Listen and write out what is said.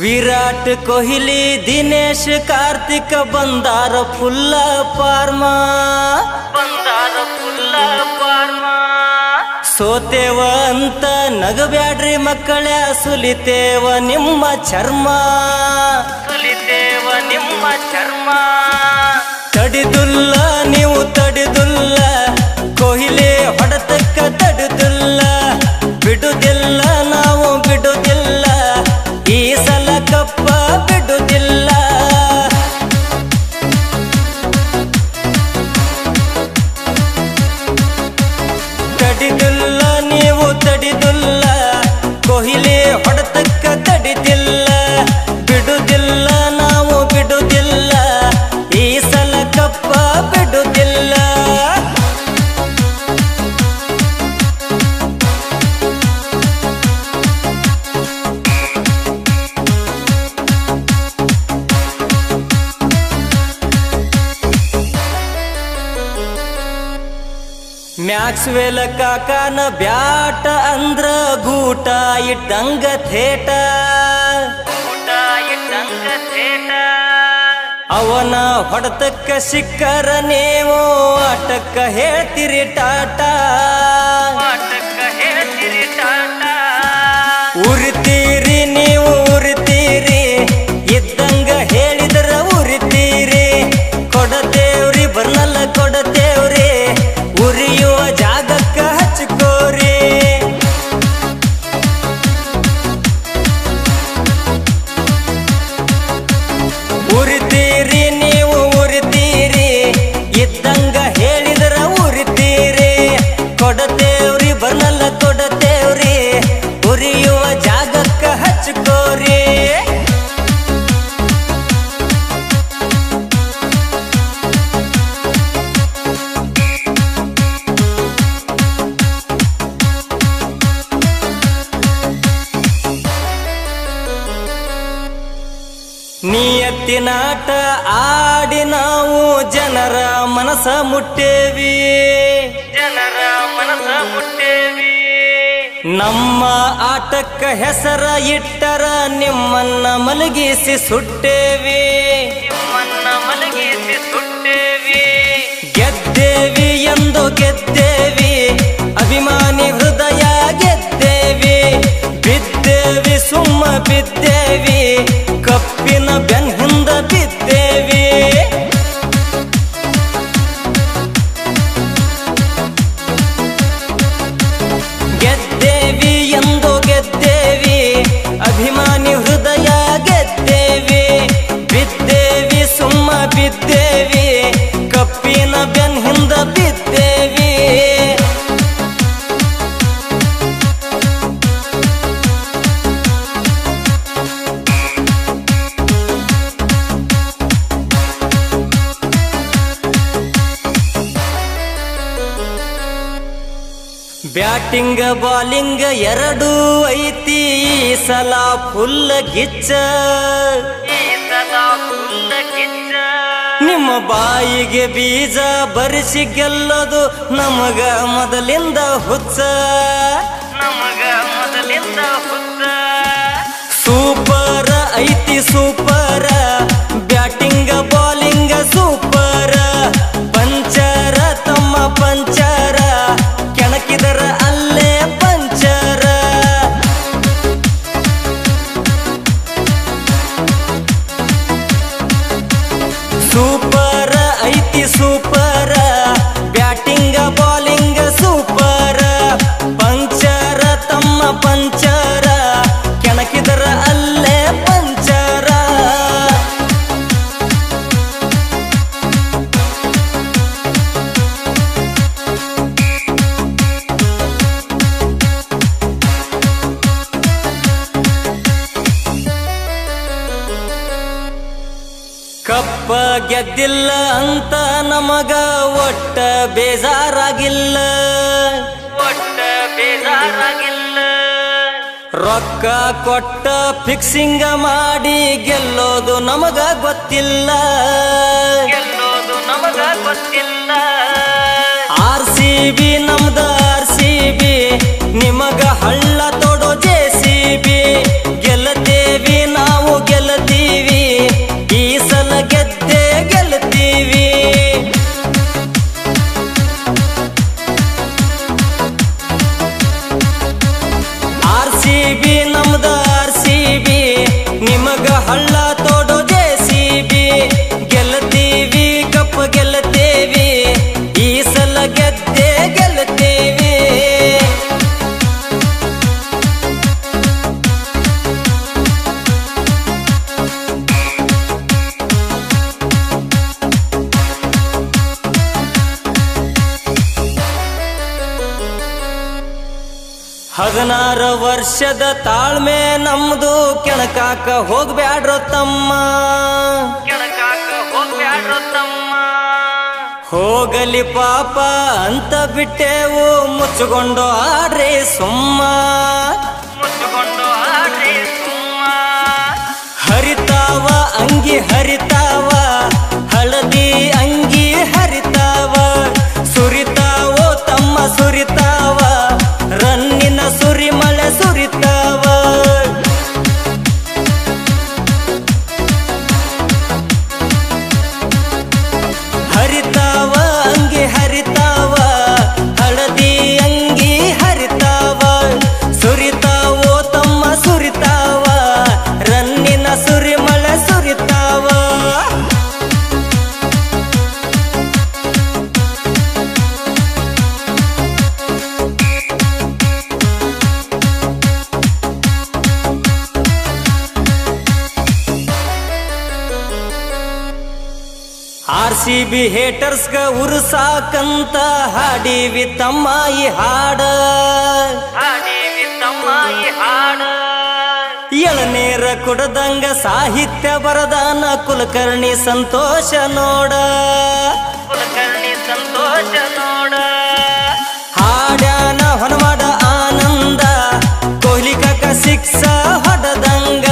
ವಿರಾಟ್ ಕೊಹ್ಲಿ ದಿನೇಶ್ ಕಾರ್ತಿಕ್ ಬಂದಾರ ಫುಲ್ಲ ಪಾರ್ಮ ಬಂದಾರ ಫುಲ್ಲ ಪಾರ್ಮ ಸೋತೇವ ಅಂತ ನಗಬ್ಯಾಡ್ರಿ ಮಕ್ಕಳೇ ಸುಲಿತೇವ ನಿಮ್ಮ ಚರ್ಮ. ಸುಲಿತೇವ ನಿಮ್ಮ ಚರ್ಮ. ತಡಿದುಲ್ಲ ನೀವು ತಡಿದುಲ್ಲ. ಕೊಹ್ಲಿ ಹೊಡೆತಕ್ಕ ತಡಿದುಲ್ಲ. ಮ್ಯಾಕ್ಸ್ವೆಲ್ ಕಾಕಾನ ಬ್ಯಾಟ ಅಂದ್ರ ಗೂಟ ಇಟ್ಟಂಗ ಥೇಟ. ಅವನ ಹೊಡೆತಕ್ಕ ಸಿಕ್ಕರ ನೀವು ಆಟಕ್ಕ ಹೇಳ್ತಿರಿ ಟಾಟಾ. ಆಟಕ್ಕ ನಿಯತ್ತಿನಾಟ ಆಡಿ ನಾವು ಜನರ ಮನಸ ಮುಟ್ಟೇವಿ. ಜನರ ಮನಸ ಮುಟ್ಟೇವಿ. ನಮ್ಮ ಆಟಕ್ಕ ಹೆಸರ ಇಟ್ಟರ ನಿಮ್ಮನ್ನ ಮಲಗಿಸಿ ಸುಟ್ಟೇವಿ. ನಿಮ್ಮನ್ನ ಮಲಗಿಸಿ ಸುಟ್ಟೇವಿ. ಗೆದ್ದೇವಿ ಎಂದು ಗೆದ್ದೇವಿ. ಅಭಿಮಾನಿ ಬ್ಯಾಟಿಂಗ್, ಬಾಲಿಂಗ್ ಎರಡೂ ಐತಿ. ಸಲ ಫುಲ್ ಗಿಚ್ಚ. ನಿಮ್ಮ ಬಾಯಿಗೆ ಬೀಜ ಬರಿಸಿ ಗೆಲ್ಲೋದು ನಮಗ ಮೊದಲಿಂದ ಹುಚ್ಚ. ನಮಗ ಮೊದಲಿಂದ ಕಪ್ಪ ಗೆದ್ದಿಲ್ಲ ಅಂತ ನಮಗ ಒಟ್ಟ ಬೇಜಾರಾಗಿಲ್ಲ. ಒಟ್ಟ ಬೇಜಾರಾಗಿಲ್ಲ. ರೊಕ್ಕ ಕೊಟ್ಟ ಫಿಕ್ಸಿಂಗ ಮಾಡಿ ಗೆಲ್ಲೋದು ನಮಗ ಗೊತ್ತಿಲ್ಲ. ಗೆಲ್ಲೋದು ನಮಗ ಗೊತ್ತಿಲ್ಲ. ಆರ್ ಸಿ ಬಿ ನಮ್ದ ಆರ್ ಸಿ ಬಿ ನಿಮಗ ಹಳ್ಳ ಹದಿನಾರು ವರ್ಷದ ತಾಳ್ಮೆ ನಮ್ದು. ಕೆಣಕಾಕ ಹೋಗ್ಬ್ಯಾಡ್ರೋ ತಮ್ಮ. ಕೆಣಕಾಕ ಹೋಗ್ಬ್ಯಾಡ್ರೋ ತಮ್ಮ. ಹೋಗಲಿ ಪಾಪ ಅಂತ ಬಿಟ್ಟೆವು. ಮುಚ್ಚಿಕೊಂಡು ಆಡ್ರಿ ಸುಮ್ಮ. ಮುಚ್ಚಿಕೊಂಡು ಆಡ್ರಿ ಸುಮ್ಮ. ಹರಿತಾವ ಅಂಗಿ ಹರಿತಾವ ಆರ್ ಸಿ ಬಿ ಹೇಟರ್ಸ್ಗ ಉರುಸಾಕಂತ ಹಾಡಿವಿ ಈ ಹಾಡ. ಹಾಡಿವಿ ಈ ಹಾಡ. ಎಳನೇರ ಕುಡದಂಗ ಸಾಹಿತ್ಯ ಬರದಾನ ಕುಲಕರ್ಣಿ ಸಂತೋಷ ನೋಡ. ಕುಲಕರ್ಣಿ ಸಂತೋಷ ನೋಡ. ಹಾಡ್ಯಾನ ಹೊನವಾಡ ಆನಂದ ಕೊಹ್ಲಿ ಕಕ್ಕ ಸಿಕ್ಸ ಹೊಡದಂಗ.